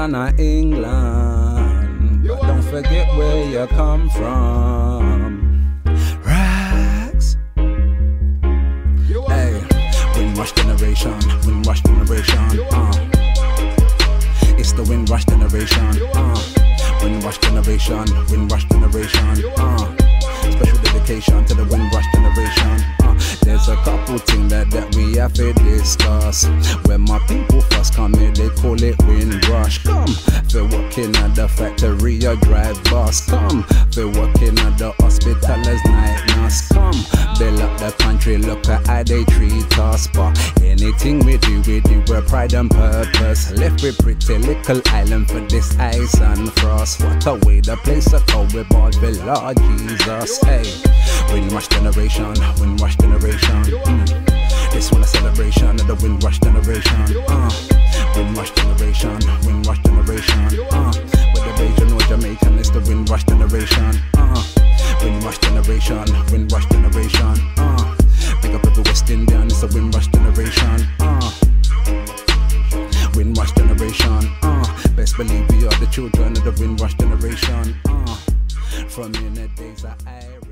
England or England. Don't forget where you come from. Rags. Hey, Windrush generation, Windrush generation. Uh. It's the Windrush generation. Uh. Windrush generation, Windrush generation. Uh. Special dedication to the Windrush couple things that, that we have to discuss. When my people first come here, they call it Windrush. Come, they working at the factory or drive bus. Come, they working at the hospital as night nurse. Come, build up the country, look at how they treat us. But anything we do, we do with pride and purpose. Left with pretty little island for this ice and frost. What a way the place to go with all the Lord Jesus. Hey, Windrush generation, Windrush generation. Mm. Generation. Uh. Windrush generation, Windrush generation. Uh. With the Bajan or Jamaican, it's the Windrush generation. Uh. Windrush generation, Windrush generation. Uh. Big up every West Indian, it's the Windrush generation. Uh. Windrush generation. Uh. Best believe we are the children of the Windrush generation. Uh. From the days Irish.